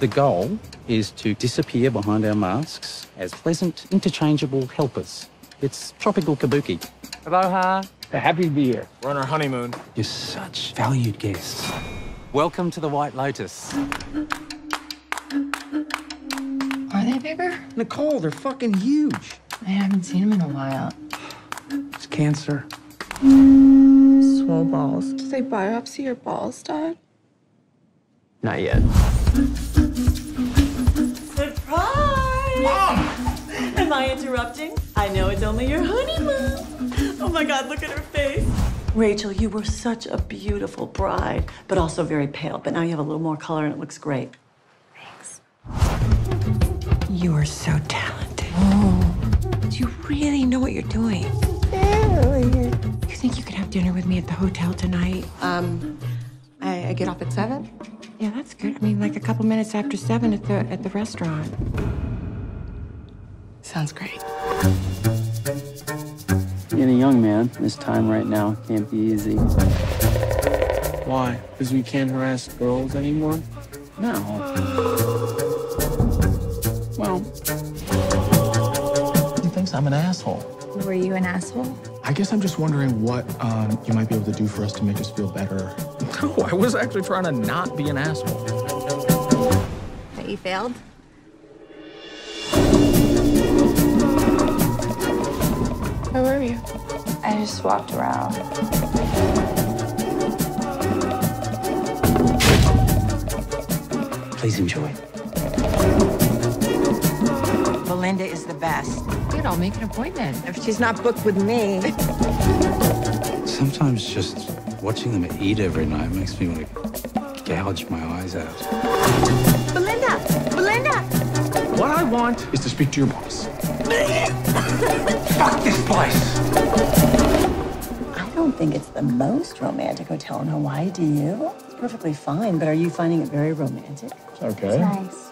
The goal is to disappear behind our masks as pleasant, interchangeable helpers. It's tropical kabuki. Aloha. Happy to be here. We're on our honeymoon. You're such valued guests. Welcome to the White Lotus. Are they bigger? Nicole, they're fucking huge. I haven't seen them in a while. It's cancer. Swole balls. Did they biopsy your balls, Dad? Not yet. Am I interrupting? I know it's only your honeymoon. Oh my God, look at her face. Rachel, you were such a beautiful bride, but also very pale. But now you have a little more color and it looks great. Thanks. You are so talented. Oh. Do you really know what you're doing? You think you could have dinner with me at the hotel tonight? Um, I, I get off at seven. Yeah, that's good. I mean, like a couple minutes after seven at the at the restaurant. Sounds great. Being a young man, this time right now can't be easy. Why? Because we can't harass girls anymore? No. Well, He thinks I'm an asshole. Were you an asshole? I guess I'm just wondering what um, you might be able to do for us to make us feel better. No, I was actually trying to not be an asshole. That you failed? Just walked around. Please enjoy. Belinda is the best. Good, I'll make an appointment. If she's not booked with me, Sometimes just watching them eat every night makes me want to gouge my eyes out. Belinda, Belinda. What I want is to speak to your boss. Fuck this place! I think it's the most romantic hotel in Hawaii, do you? It's perfectly fine, but are you finding it very romantic? Okay. Nice.